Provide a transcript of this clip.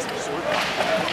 guys can just work.